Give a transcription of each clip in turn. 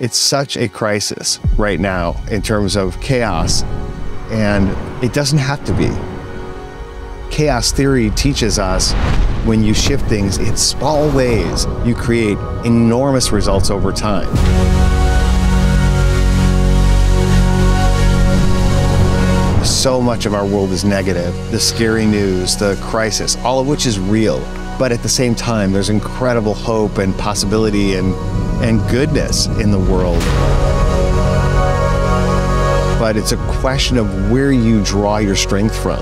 It's such a crisis right now in terms of chaos, and it doesn't have to be. Chaos theory teaches us when you shift things in small ways, you create enormous results over time. So much of our world is negative the scary news, the crisis, all of which is real. But at the same time, there's incredible hope and possibility and, and goodness in the world. But it's a question of where you draw your strength from.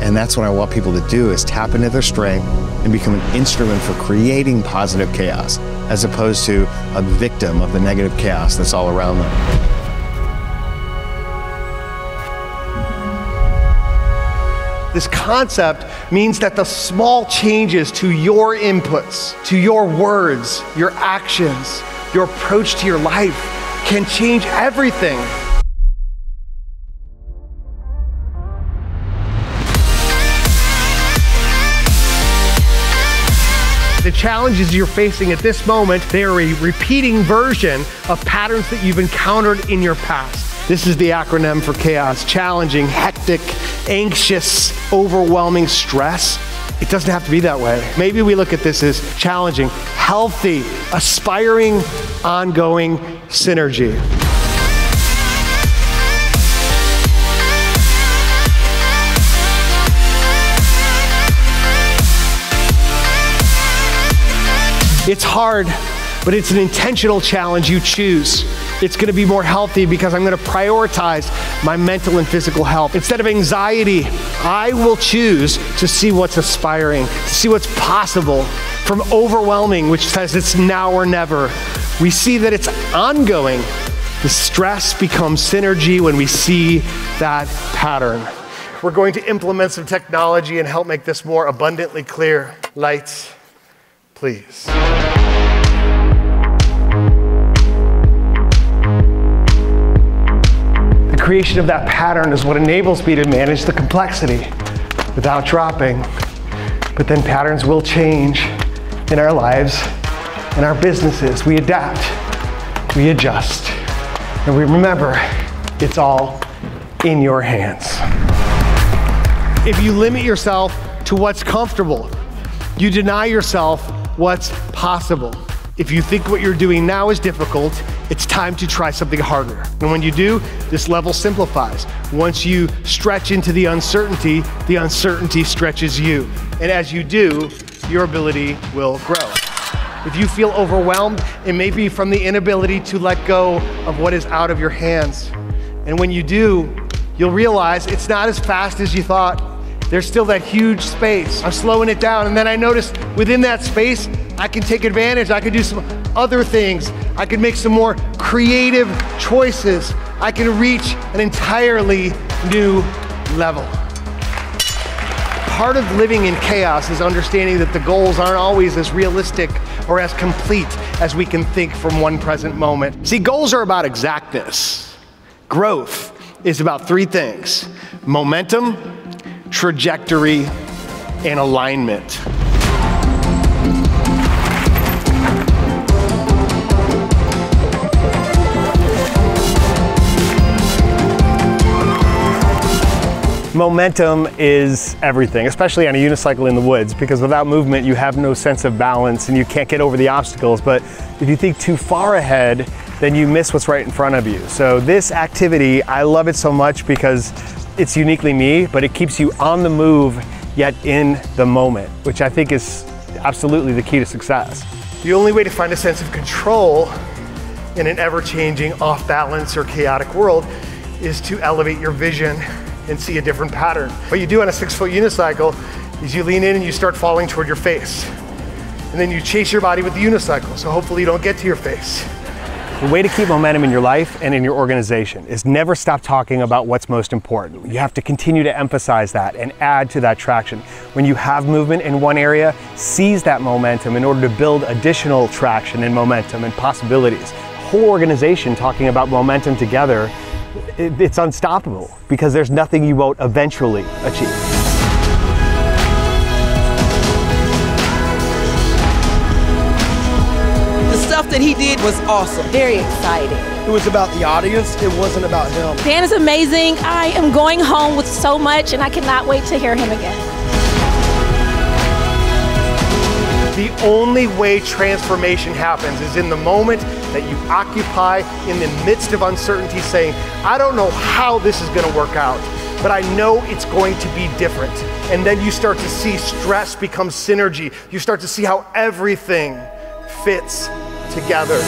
And that's what I want people to do is tap into their strength and become an instrument for creating positive chaos as opposed to a victim of the negative chaos that's all around them. This concept means that the small changes to your inputs, to your words, your actions, your approach to your life can change everything. The challenges you're facing at this moment, they are a repeating version of patterns that you've encountered in your past. This is the acronym for chaos challenging, hectic, anxious, overwhelming stress. It doesn't have to be that way. Maybe we look at this as challenging, healthy, aspiring, ongoing synergy. It's hard, but it's an intentional challenge you choose. It's gonna be more healthy because I'm gonna prioritize my mental and physical health. Instead of anxiety, I will choose to see what's aspiring, to see what's possible from overwhelming, which says it's now or never. We see that it's ongoing. The stress becomes synergy when we see that pattern. We're going to implement some technology and help make this more abundantly clear. Lights, please. Creation of that pattern is what enables me to manage the complexity without dropping. But then patterns will change in our lives, in our businesses. We adapt, we adjust, and we remember it's all in your hands. If you limit yourself to what's comfortable, you deny yourself what's possible. If you think what you're doing now is difficult, it's time to try something harder. And when you do, this level simplifies. Once you stretch into the uncertainty, the uncertainty stretches you. And as you do, your ability will grow. If you feel overwhelmed, it may be from the inability to let go of what is out of your hands. And when you do, you'll realize it's not as fast as you thought. There's still that huge space. I'm slowing it down. And then I notice within that space, I can take advantage. I can do some other things. I can make some more creative choices. I can reach an entirely new level. Part of living in chaos is understanding that the goals aren't always as realistic or as complete as we can think from one present moment. See, goals are about exactness. Growth is about three things momentum, trajectory, and alignment. Momentum is everything, especially on a unicycle in the woods, because without movement, you have no sense of balance and you can't get over the obstacles. But if you think too far ahead, then you miss what's right in front of you. So, this activity, I love it so much because it's uniquely me, but it keeps you on the move yet in the moment, which I think is absolutely the key to success. The only way to find a sense of control in an ever changing, off balance, or chaotic world is to elevate your vision and see a different pattern. What you do on a six foot unicycle is you lean in and you start falling toward your face. And then you chase your body with the unicycle, so hopefully you don't get to your face. The way to keep momentum in your life and in your organization is never stop talking about what's most important. You have to continue to emphasize that and add to that traction. When you have movement in one area, seize that momentum in order to build additional traction and momentum and possibilities. Whole organization talking about momentum together, it's unstoppable because there's nothing you won't eventually achieve. The stuff that he did was awesome. Very exciting. It was about the audience, it wasn't about him. Dan is amazing. I am going home with so much, and I cannot wait to hear him again. The only way transformation happens is in the moment that you occupy in the midst of uncertainty, saying, I don't know how this is going to work out, but I know it's going to be different. And then you start to see stress become synergy. You start to see how everything fits together.